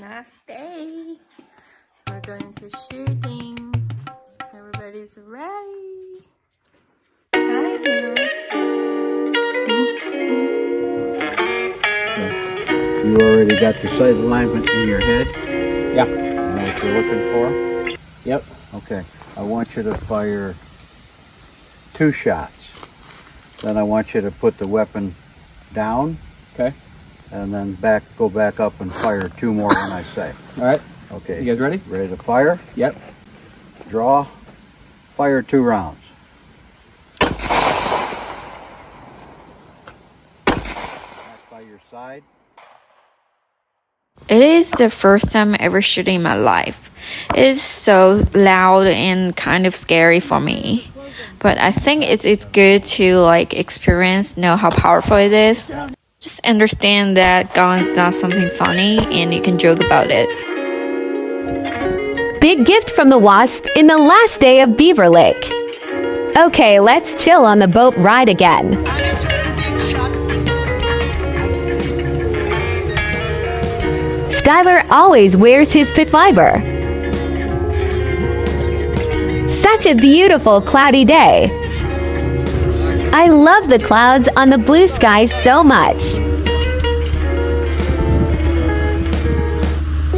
Last day. We're going to shooting. Everybody's ready. Hi, You already got the sight alignment in your head? Yeah. You know what you're looking for? Yep. Okay. I want you to fire two shots. Then I want you to put the weapon down Okay. And then back go back up and fire two more when I say. All right. Okay. You guys ready? Ready to fire? Yep. Draw. Fire two rounds. Back by your side. It is the first time ever shooting in my life. It is so loud and kind of scary for me. But I think it's it's good to like experience, know how powerful it is. Just understand that gun's not something funny and you can joke about it. Big gift from the Wasp in the last day of Beaver Lake. Okay, let's chill on the boat ride again. Skylar always wears his Pit Viper. Such a beautiful cloudy day. I love the clouds on the blue sky so much.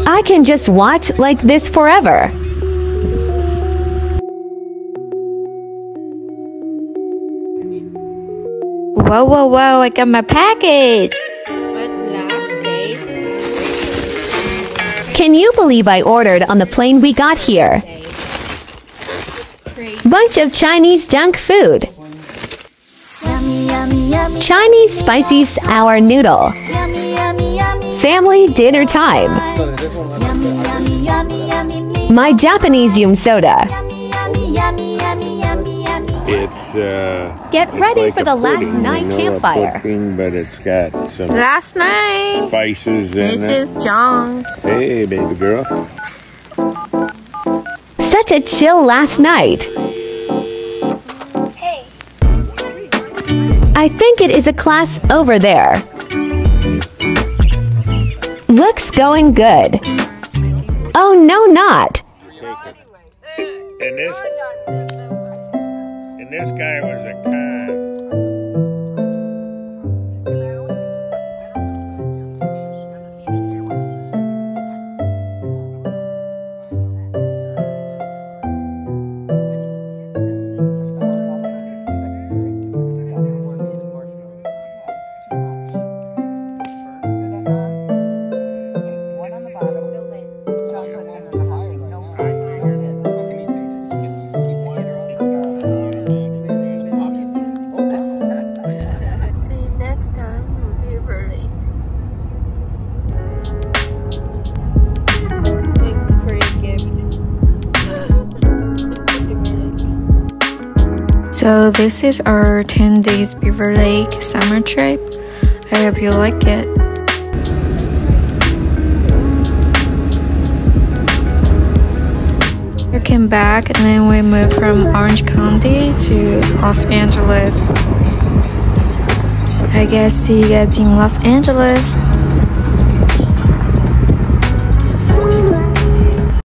I can just watch like this forever. Whoa, whoa, whoa, I got my package! What last day? Can you believe I ordered on the plane we got here? Bunch of Chinese junk food. Chinese spicy sour noodle. Family dinner time. My Japanese yum soda. It's uh, Get it's ready like for a the last night you know, campfire. pudding, but it's got some Last night! spices in This is John. Hey, baby girl. Such a chill last night. I think it is a class over there. Looks going good. Oh, no, not. And this, and this guy was a so this is our 10 days Beaver Lake summer trip. I hope you like it. We came back and then we moved from Orange County to Los Angeles. I guess see you guys in Los Angeles.